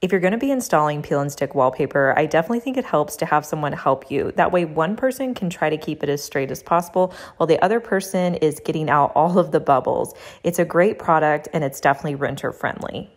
If you're going to be installing peel and stick wallpaper, I definitely think it helps to have someone help you. That way, one person can try to keep it as straight as possible while the other person is getting out all of the bubbles. It's a great product and it's definitely renter friendly.